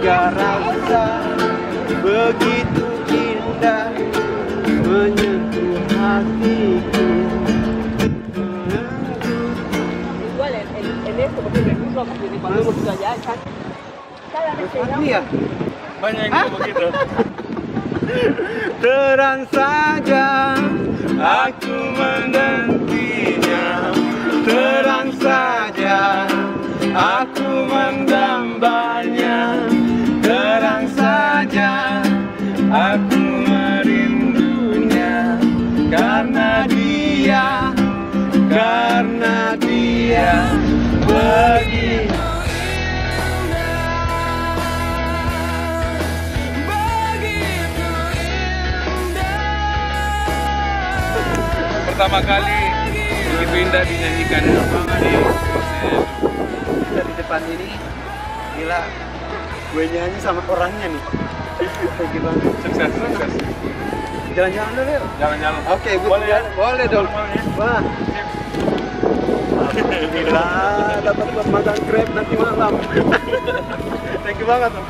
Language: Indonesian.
tiga rasa begitu indah menyentuh hatiku. Igual en, en, en esto, porque me puso porque cuando hemos ido allá, ya, ya la Ini ya? Banyak yang ngomong begitu. Terang saja aku menantinya Terang saja aku mendambanya merindunya. Karena dia, karena dia begitu Pertama kali begitu indah dinyanyikan di konser. dari depan ini. Gila gue nyanyi sama orangnya nih Sukses, sukses. jalan-jalan dulu yuk Jalan-jalan. oke gue Boleh ya? boleh dong Boleh ya? wah Alhamdulillah dapat buat makan crab nanti malam thank you banget om